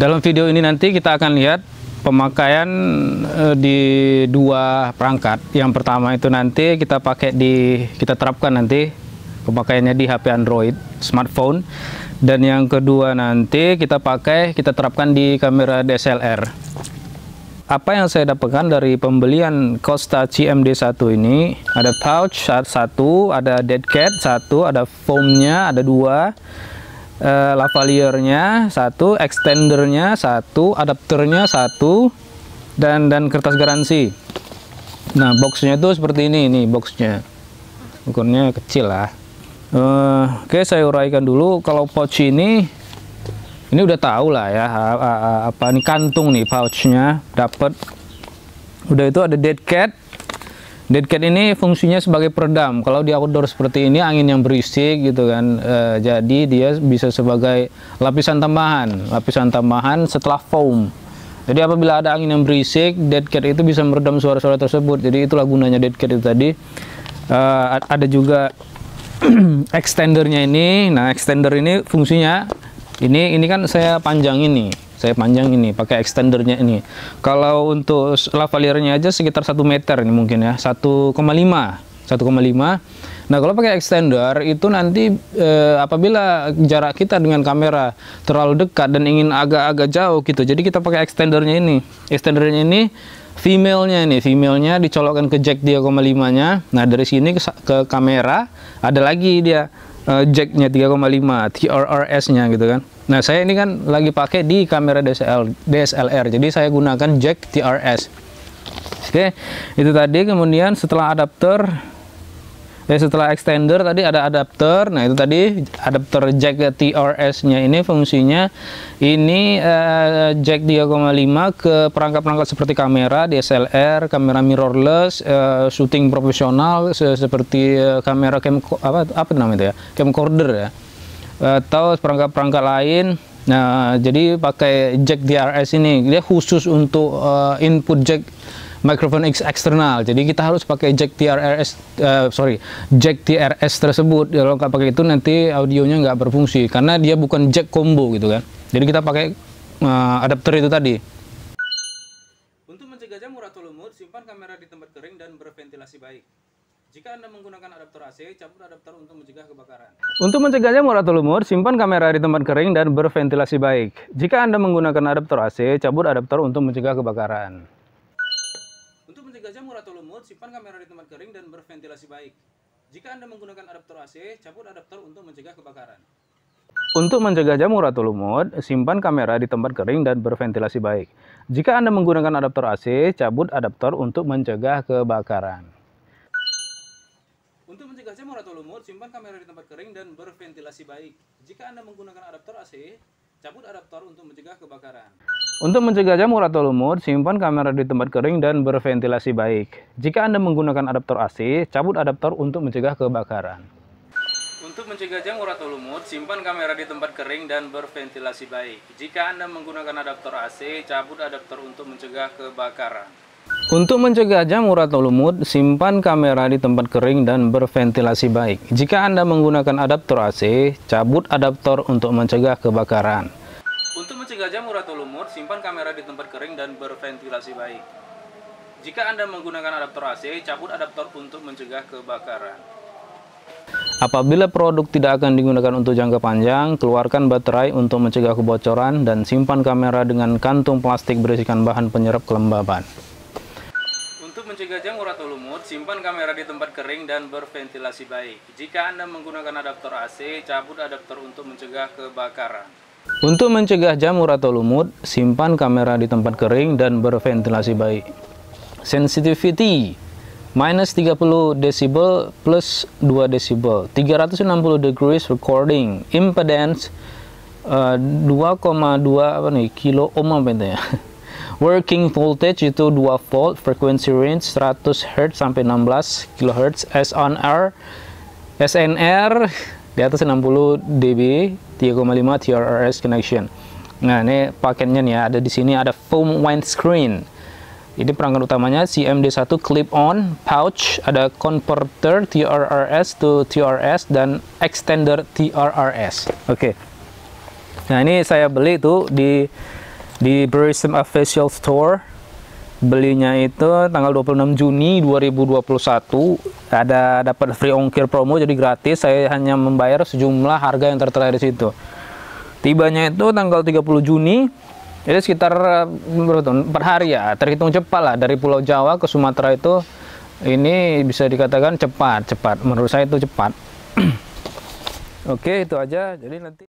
Dalam video ini nanti kita akan lihat pemakaian uh, di dua perangkat. Yang pertama itu nanti kita pakai di kita terapkan nanti pemakaiannya di HP Android smartphone. Dan yang kedua nanti kita pakai kita terapkan di kamera DSLR apa yang saya dapatkan dari pembelian Costa CMD1 ini ada pouch satu ada dead cat satu ada foamnya ada dua uh, lavaliernya satu extendernya satu adapternya satu dan dan kertas garansi. Nah boxnya itu seperti ini ini boxnya. Ukurnya kecil lah. Uh, oke okay, saya uraikan dulu. Kalau pouch ini ini udah tahu lah ya apa ini kantung nih pouchnya. Dapat udah itu ada dead cat dead cat ini fungsinya sebagai peredam. Kalau di outdoor seperti ini angin yang berisik gitu kan e, jadi dia bisa sebagai lapisan tambahan. Lapisan tambahan setelah foam. Jadi apabila ada angin yang berisik dead cat itu bisa meredam suara-suara tersebut. Jadi itulah gunanya dead cat itu tadi. E, ada juga extendernya ini. Nah extender ini fungsinya ini ini kan saya panjang ini saya panjang ini pakai extendernya ini kalau untuk lavaliernya aja sekitar satu meter ini mungkin ya 1,5 1,5 Nah, kalau pakai extender itu nanti eh, apabila jarak kita dengan kamera terlalu dekat dan ingin agak-agak jauh gitu. Jadi kita pakai extendernya ini. Extendernya ini female-nya ini, female-nya dicolokkan ke jack 3,5-nya. Nah, dari sini ke, ke kamera ada lagi dia uh, jacknya 3,5 TRRS-nya gitu kan. Nah saya ini kan lagi pakai di kamera DSL, DSLR, jadi saya gunakan jack TRS. Oke, itu tadi. Kemudian setelah adapter ya setelah extender tadi ada adapter. Nah itu tadi adapter jack TRS nya ini fungsinya ini uh, jack 3,5 ke perangkat-perangkat seperti kamera DSLR kamera mirrorless uh, shooting profesional se seperti uh, kamera cam apa apa namanya itu ya? Camcorder ya atau perangkat-perangkat lain nah jadi pakai jack DRS ini dia khusus untuk uh, input jack microphone X eksternal. Jadi kita harus pakai jack TRS, uh, eh, sorry, jack TRS tersebut. Kalau nggak pakai itu nanti audionya nggak berfungsi karena dia bukan jack combo gitu kan. Jadi kita pakai uh, adapter itu tadi. Untuk mencegah jamur atau lumut, simpan kamera di tempat kering dan berventilasi baik. Jika Anda menggunakan adapter AC, cabut adapter untuk mencegah kebakaran. Untuk mencegah jamur atau lumut, simpan kamera di tempat kering dan berventilasi baik. Jika Anda menggunakan adapter AC, cabut adapter untuk mencegah kebakaran jamur atau lumut, simpan kamera di tempat kering dan berventilasi baik. Jika Anda menggunakan adapter AC, cabut adapter untuk mencegah kebakaran. Untuk mencegah jamur atau lumut, simpan kamera di tempat kering dan berventilasi baik. Jika Anda menggunakan adapter AC, cabut adapter untuk mencegah kebakaran. Untuk mencegah jamur atau lumut, simpan kamera di tempat kering dan berventilasi baik. Jika Anda menggunakan adapter AC, cabut adapter untuk mencegah kebakaran. Untuk mencegah jamur atau lumut, simpan kamera di tempat kering dan berventilasi baik. Jika Anda menggunakan adaptor AC, cabut adaptor untuk mencegah kebakaran. Untuk mencegah jamur atau lumut, simpan kamera di tempat kering dan berventilasi baik. Jika Anda menggunakan adaptor AC, cabut adaptor untuk mencegah kebakaran. Untuk mencegah jamur atau lumut, simpan kamera di tempat kering dan berventilasi baik. Jika Anda menggunakan adaptor AC, cabut adaptor untuk mencegah kebakaran. Untuk mencegah jamur atau lumut, simpan kamera di tempat kering dan berventilasi baik. Jika Anda menggunakan adaptor AC, cabut adaptor untuk mencegah kebakaran. Apabila produk tidak akan digunakan untuk jangka panjang, keluarkan baterai untuk mencegah kebocoran dan simpan kamera dengan kantung plastik berisikan bahan penyerap kelembaban. Mencegah jamur atau lumut, simpan kamera di tempat kering dan berventilasi baik. Jika Anda menggunakan adaptor AC, cabut adaptor untuk mencegah kebakaran. Untuk mencegah jamur atau lumut, simpan kamera di tempat kering dan berventilasi baik. Sensitivity minus 30 decibel plus 2 decibel 360 degrees recording impedance uh, 2,2 apa nih kilo ohm apa ya working voltage itu 2 volt frequency range 100 Hz sampai 16 kHz SNR SNR di atas 60 dB 3,5 TRRS connection. Nah, ini paketnya nih ya, ada di sini ada foam windscreen. Ini perangkat utamanya CMD1 clip-on pouch, ada converter TRRS to TRS dan extender TRRS. Oke. Okay. Nah, ini saya beli itu di di Burism Official Store belinya itu tanggal 26 Juni 2021 ada dapat free ongkir promo jadi gratis. Saya hanya membayar sejumlah harga yang tertera di situ. Tibanya itu tanggal 30 Juni jadi sekitar empat hari ya. Terhitung cepat lah. Dari Pulau Jawa ke Sumatera itu ini bisa dikatakan cepat cepat. Menurut saya itu cepat. Oke itu aja. Jadi nanti